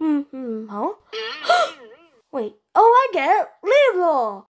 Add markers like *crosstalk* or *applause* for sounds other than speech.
Hmm, hmm, huh? *gasps* Wait, oh, I get it. Leroy!